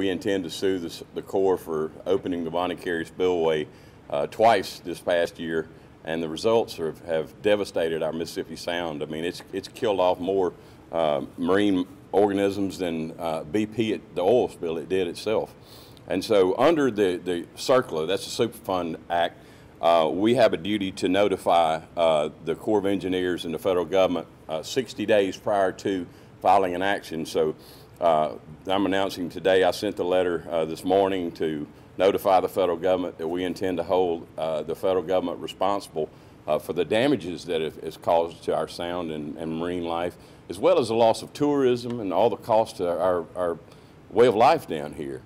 We intend to sue the, the Corps for opening the Bonnet Carré spillway uh, twice this past year, and the results are, have devastated our Mississippi Sound. I mean, it's, it's killed off more uh, marine organisms than uh, BP, at the oil spill, it did itself. And so under the, the CERCLA, that's the Superfund Act, uh, we have a duty to notify uh, the Corps of Engineers and the federal government uh, 60 days prior to filing an action. So uh, I'm announcing today, I sent the letter uh, this morning to notify the federal government that we intend to hold uh, the federal government responsible for the damages that it has caused to our sound and, and, marine life, as well as the loss of tourism and all the cost to our, our way of life down here.